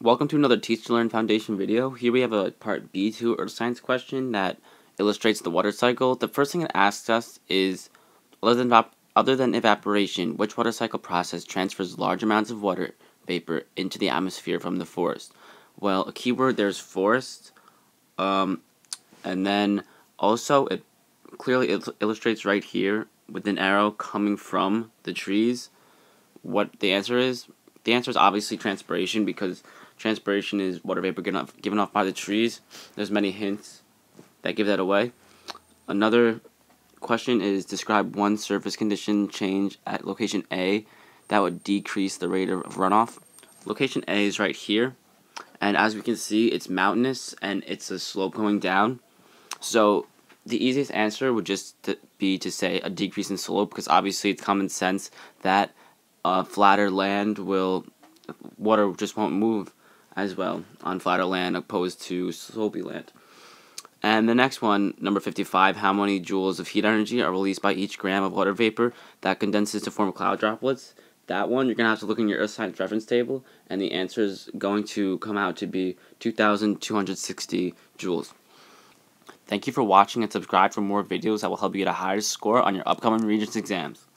Welcome to another Teach to Learn Foundation video. Here we have a part B2 Earth Science question that illustrates the water cycle. The first thing it asks us is, other than, other than evaporation, which water cycle process transfers large amounts of water vapor into the atmosphere from the forest? Well, a keyword there's forest, um, and then also it clearly il illustrates right here with an arrow coming from the trees what the answer is. The answer is obviously transpiration because Transpiration is water vapor given off, given off by the trees. There's many hints that give that away. Another question is describe one surface condition change at location A that would decrease the rate of runoff. Location A is right here, and as we can see, it's mountainous and it's a slope going down. So the easiest answer would just be to say a decrease in slope because obviously it's common sense that a flatter land will water just won't move as well on flatter land opposed to slopey land. And the next one, number 55, how many joules of heat energy are released by each gram of water vapor that condenses to form cloud droplets? That one, you're going to have to look in your Earth Science reference table, and the answer is going to come out to be 2,260 joules. Thank you for watching and subscribe for more videos that will help you get a higher score on your upcoming Regents exams.